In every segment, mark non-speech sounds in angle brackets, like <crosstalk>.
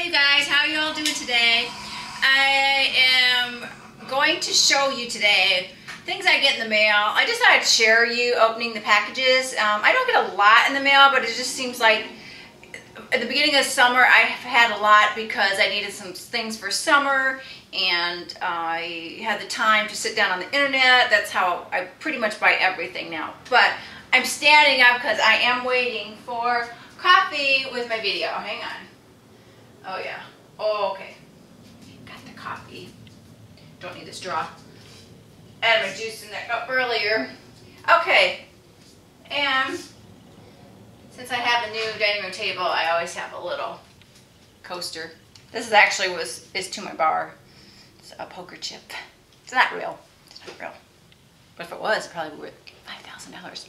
Hi you guys, how you all doing today? I am going to show you today things I get in the mail. I just thought I'd share you opening the packages. Um, I don't get a lot in the mail, but it just seems like at the beginning of summer I've had a lot because I needed some things for summer and I had the time to sit down on the internet. That's how I pretty much buy everything now. But I'm standing up because I am waiting for coffee with my video. Hang on. Oh yeah. Oh, okay. Got the coffee. Don't need the straw. Add my juice in that cup earlier. Okay. And since I have a new dining room table, I always have a little coaster. This is actually was is to my bar. It's a poker chip. It's not real. It's not real. But if it was, it probably worth five thousand dollars.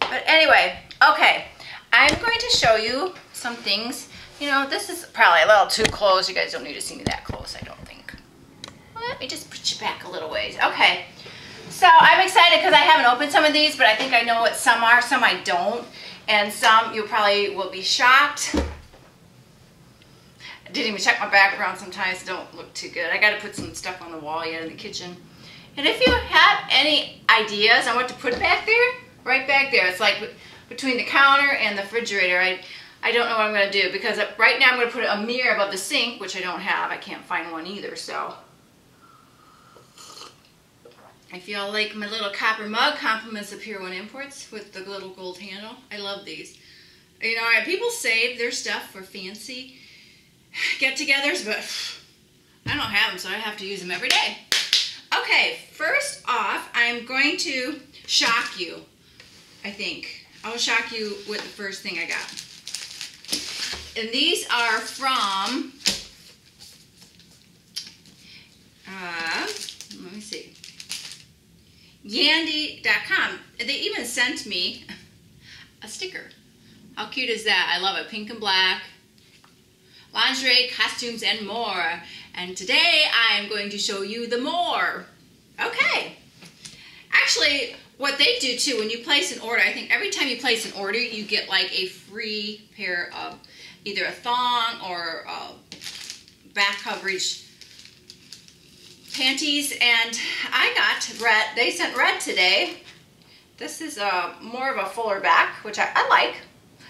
But anyway, okay. I'm going to show you some things you know, this is probably a little too close. You guys don't need to see me that close, I don't think. Let me just put you back a little ways. Okay. So I'm excited because I haven't opened some of these, but I think I know what some are, some I don't. And some you probably will be shocked. I didn't even check my background sometimes. don't look too good. I got to put some stuff on the wall yet in the kitchen. And if you have any ideas on what to put back there, right back there. It's like between the counter and the refrigerator. I I don't know what I'm going to do because right now I'm going to put a mirror above the sink, which I don't have. I can't find one either, so. I feel like my little copper mug compliments of Pier 1 Imports with the little gold handle. I love these. You know, people save their stuff for fancy get-togethers, but I don't have them, so I have to use them every day. Okay, first off, I'm going to shock you, I think. I'll shock you with the first thing I got. And these are from, uh, let me see, Yandy.com. They even sent me a sticker. How cute is that? I love it. Pink and black. Lingerie, costumes, and more. And today I am going to show you the more. Okay. Actually, what they do too, when you place an order, I think every time you place an order, you get like a free pair of either a thong or back coverage panties. And I got red, they sent red today. This is a more of a fuller back, which I, I like.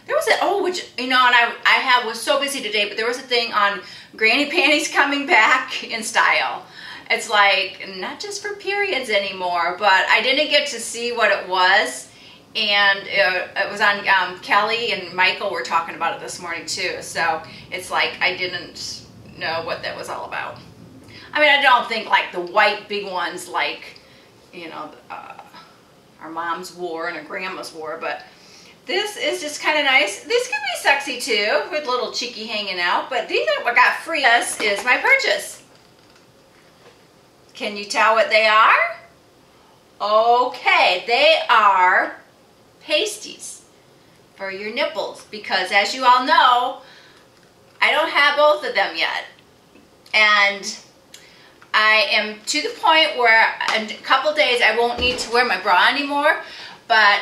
There was a, oh, which, you know, and I, I have, was so busy today, but there was a thing on granny <laughs> panties coming back in style. It's like, not just for periods anymore, but I didn't get to see what it was. And it, it was on, um, Kelly and Michael were talking about it this morning too. So it's like, I didn't know what that was all about. I mean, I don't think like the white big ones like, you know, uh, our mom's wore and our grandma's wore, but this is just kind of nice. This can be sexy too, with little cheeky hanging out, but these are what got free. This is my purchase. Can you tell what they are? Okay, they are pasties for your nipples because as you all know, I don't have both of them yet. And I am to the point where in a couple days I won't need to wear my bra anymore, but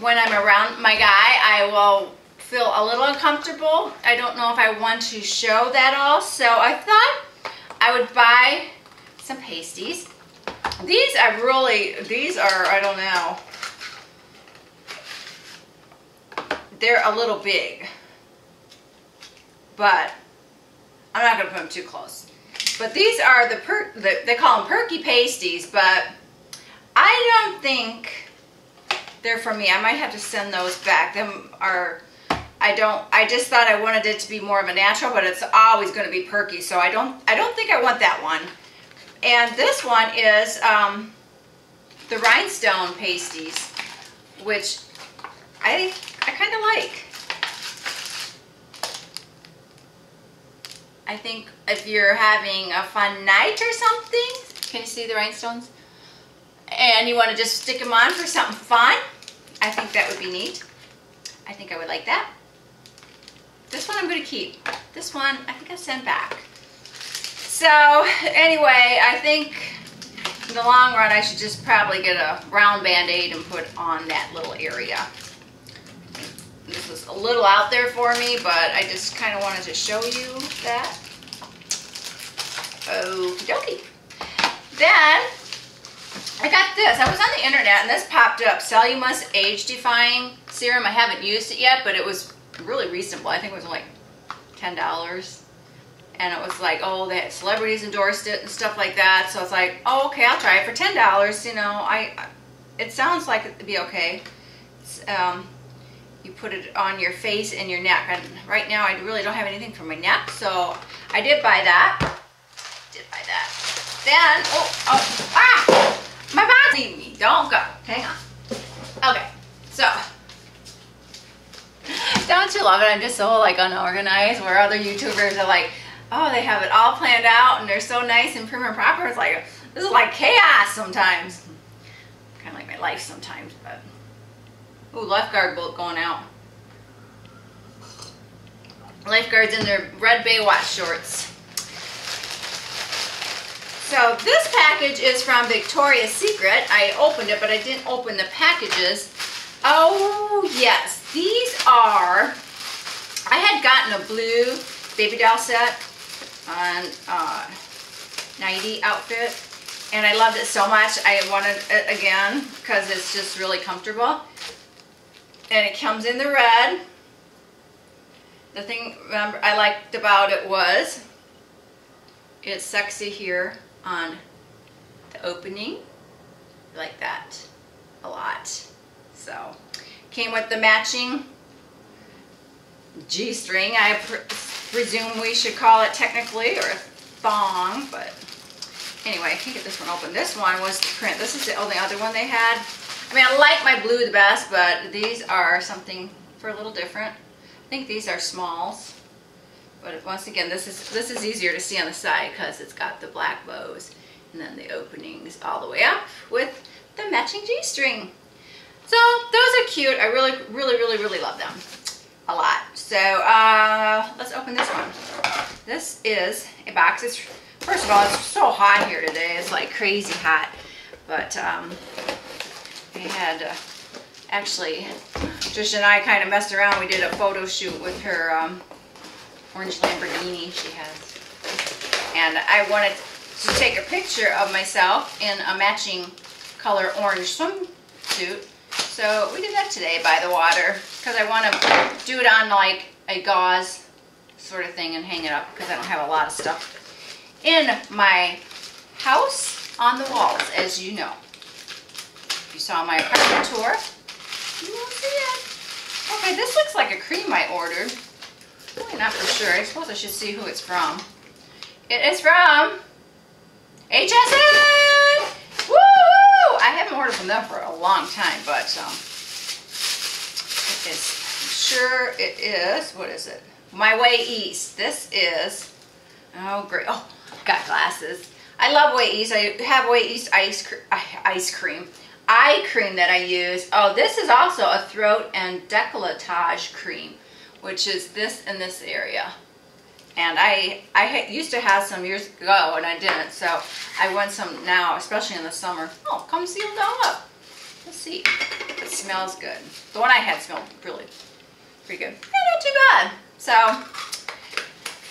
when I'm around my guy, I will feel a little uncomfortable. I don't know if I want to show that all, so I thought I would buy some pasties. These are really, these are, I don't know, they're a little big, but I'm not going to put them too close. But these are the, per, the, they call them perky pasties, but I don't think they're for me. I might have to send those back. Them are, I don't, I just thought I wanted it to be more of a natural, but it's always going to be perky. So I don't, I don't think I want that one. And this one is um, the rhinestone pasties, which I, I kind of like. I think if you're having a fun night or something, can you see the rhinestones? And you want to just stick them on for something fun, I think that would be neat. I think I would like that. This one I'm going to keep. This one I think I sent back. So anyway, I think in the long run I should just probably get a round band-aid and put on that little area. Was a little out there for me, but I just kind of wanted to show you that. Okie dokie. Then I got this. I was on the internet and this popped up. Cellulose Age Defying Serum. I haven't used it yet, but it was really reasonable. I think it was like $10. And it was like, oh, that celebrities endorsed it and stuff like that. So it's like, oh, okay, I'll try it for $10. You know, I, it sounds like it'd be okay. Um, you put it on your face and your neck. And right now I really don't have anything for my neck, so I did buy that. Did buy that. Then, oh, oh, ah! My bag leave me. Don't go. Hang on. Okay, so. <laughs> Don't you love it? I'm just so like unorganized where other YouTubers are like, oh, they have it all planned out and they're so nice and prim and proper. It's like, this is like chaos sometimes. Kind of like my life sometimes, but. Ooh, lifeguard boat going out. Lifeguards in their red Baywatch shorts. So this package is from Victoria's Secret. I opened it, but I didn't open the packages. Oh, yes. These are, I had gotten a blue baby doll set on uh, 90 outfit, and I loved it so much. I wanted it again because it's just really comfortable. And it comes in the red. The thing remember I liked about it was it's sexy here on the opening like that a lot. So came with the matching G-string. I pre presume we should call it technically or a thong, but anyway, I can't get this one open. This one was the print. This is the only other one they had. I mean, I like my blue the best, but these are something for a little different. I think these are smalls. But once again, this is this is easier to see on the side because it's got the black bows and then the openings all the way up with the matching G-string. So those are cute. I really, really, really, really love them a lot. So uh, let's open this one. This is a box. It's, first of all, it's so hot here today. It's like crazy hot. But um, I had uh, actually, Trish and I kind of messed around. We did a photo shoot with her um, orange Lamborghini she has. And I wanted to take a picture of myself in a matching color orange swimsuit. So we did that today by the water because I want to do it on like a gauze sort of thing and hang it up because I don't have a lot of stuff in my house on the walls, as you know. You saw my apartment tour, you will see it. Okay, this looks like a cream I ordered. Really not for sure. I suppose I should see who it's from. It is from HSN! Woo! I haven't ordered from them for a long time, but um, it is, I'm sure it is, what is it? My Wei East. This is, oh great, oh, got glasses. I love Wei East. I have Wei East ice, ice cream. Eye cream that I use. Oh, this is also a throat and decolletage cream which is this in this area. And I, I used to have some years ago and I didn't, so I want some now, especially in the summer. Oh, come sealed up. Let's see. It smells good. The one I had smelled really pretty good. Yeah, not too bad. So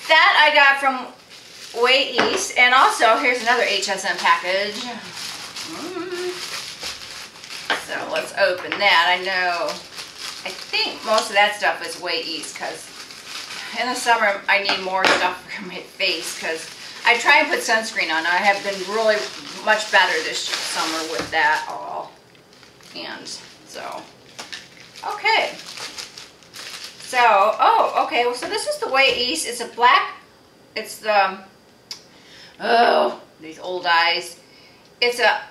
that I got from Wei East. And also, here's another HSN package. Mm. So let's open that. I know I think most of that stuff is Wei East because in the summer I need more stuff for my face because I try and put sunscreen on. I have been really much better this summer with that all. And so, okay. So, oh, okay. Well, so this is the Wei East. It's a black, it's the, oh, these old eyes. It's a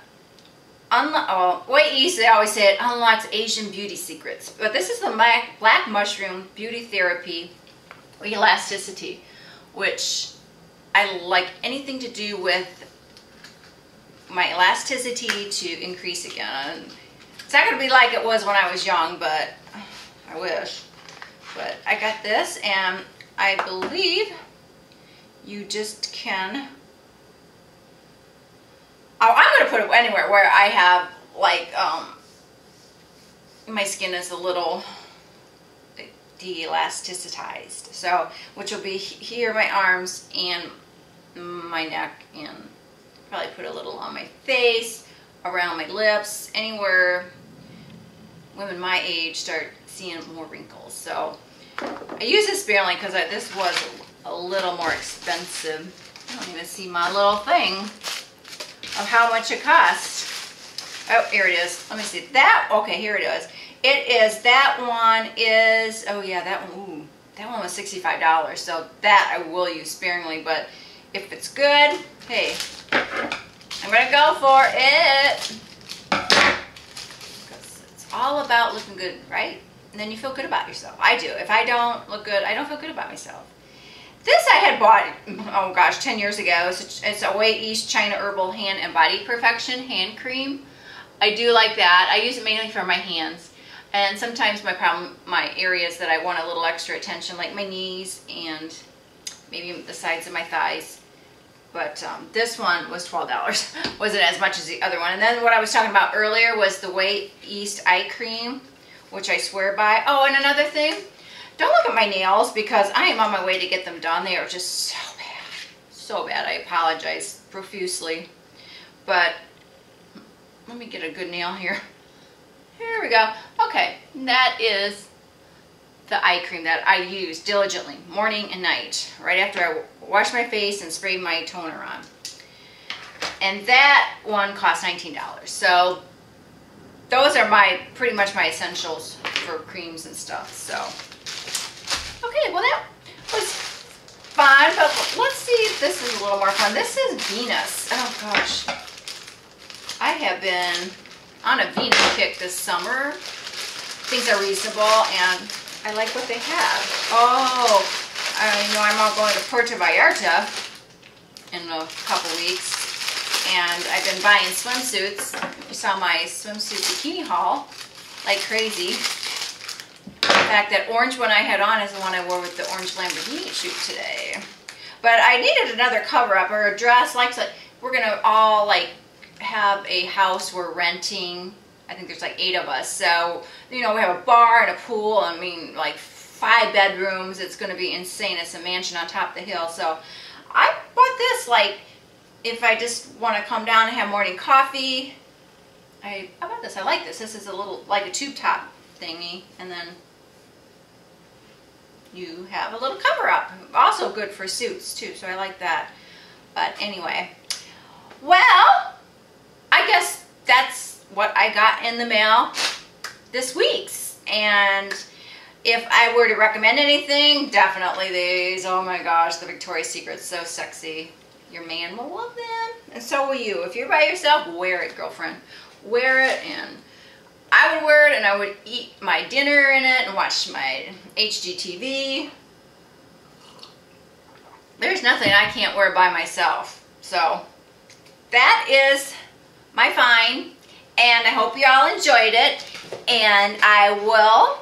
Oh, Wei East, they always say it unlocks Asian beauty secrets. But this is the Black Mushroom Beauty Therapy Elasticity, which I like anything to do with my elasticity to increase again. It's not going to be like it was when I was young, but <sighs> I wish. But I got this, and I believe you just can Oh, I'm going to put it anywhere where I have like, um, my skin is a little, it de-elasticized. So, which will be here, my arms and my neck, and probably put a little on my face, around my lips, anywhere women my age start seeing more wrinkles. So I use this sparingly because this was a little more expensive. I don't even see my little thing of how much it costs. Oh, here it is. Let me see. That, okay, here it is. It is, that one is, oh yeah, that one, ooh, that one was $65. So that I will use sparingly, but if it's good, hey, I'm gonna go for it. It's all about looking good, right? And then you feel good about yourself. I do. If I don't look good, I don't feel good about myself. This I had bought, oh gosh, 10 years ago. It's a, Wei East China Herbal Hand and Body Perfection Hand Cream. I do like that. I use it mainly for my hands. And sometimes my problem, my areas that I want a little extra attention, like my knees and maybe the sides of my thighs. But um, this one was $12. <laughs> Wasn't as much as the other one. And then what I was talking about earlier was the Wei East Eye Cream, which I swear by. Oh, and another thing, don't look at my nails because I am on my way to get them done. They are just so bad. So bad. I apologize profusely. But let me get a good nail here. Here we go. Okay, that is the eye cream that I use diligently morning and night right after I wash my face and spray my toner on. And that one costs $19. So those are my pretty much my essentials for creams and stuff. So okay, well that was fun, but let's see if this is a little more fun. This is Venus. Oh gosh. I have been on a Venus kick this summer. Things are reasonable and I like what they have. Oh, I know I'm all going to Puerto Vallarta in a couple weeks. And I've been buying swimsuits. You saw my swimsuit bikini haul like crazy. Fact, that orange one I had on is the one I wore with the orange Lamborghini shoot today. But I needed another cover up or a dress like so we're gonna all like have a house we're renting I think there's like eight of us. So, you know, we have a bar and a pool. I mean, like five bedrooms. It's going to be insane. It's a mansion on top of the hill. So I bought this like if I just want to come down and have morning coffee. I, I bought this. I like this. This is a little, like a tube top thingy. And then you have a little cover up. Also good for suits too. So I like that. But anyway. Well, I guess that's what I got in the mail this week's. And if I were to recommend anything, definitely these. Oh my gosh, the Victoria's Secret, so sexy. Your man will love them. And so will you. If you're by yourself, wear it, girlfriend. Wear it and I would wear it and I would eat my dinner in it and watch my HGTV. There's nothing I can't wear by myself. So that is my find and I hope you all enjoyed it. And I will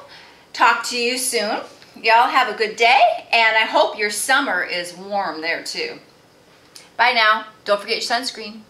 talk to you soon. Y'all have a good day, and I hope your summer is warm there too. Bye now. Don't forget your sunscreen.